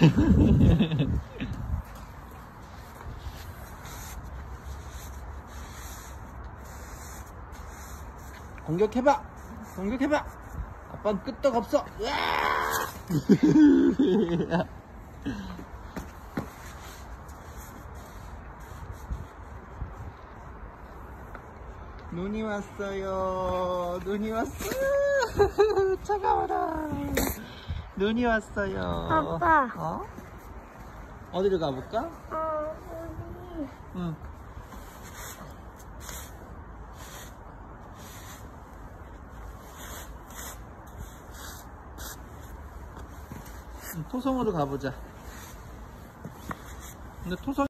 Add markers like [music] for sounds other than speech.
[laughs] 공격해봐. 공격해봐. 아빠는 끄떡 없어. [laughs] 눈이 왔어요. 눈이 왔어요 [laughs] 차가워라 눈이 왔어요 아빠. 어? 어디로 가볼까? 어, 우리 응. 토성으로 가보자. 근데 토성